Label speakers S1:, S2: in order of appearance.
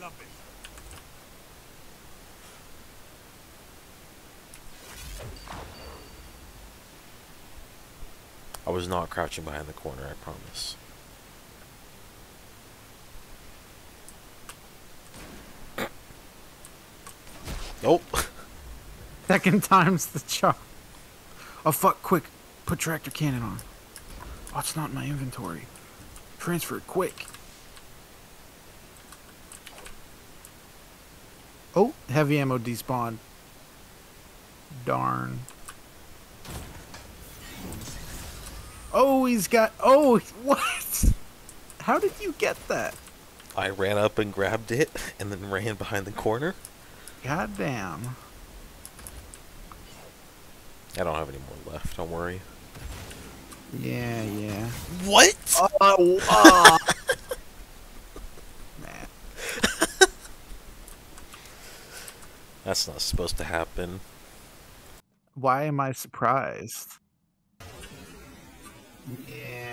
S1: love it.
S2: I was not crouching behind the corner, I promise. Nope.
S3: Second time's the charm. Oh fuck! Quick, put tractor cannon on. Oh, it's not in my inventory. Transfer it quick. Oh, heavy ammo despawned. Darn. Oh, he's got. Oh, what? How did you get that?
S2: I ran up and grabbed it and then ran behind the corner.
S3: God damn.
S2: I don't have any more left, don't worry.
S3: Yeah, yeah.
S2: What?
S3: Oh, oh.
S2: That's not supposed to happen.
S3: Why am I surprised? Yeah.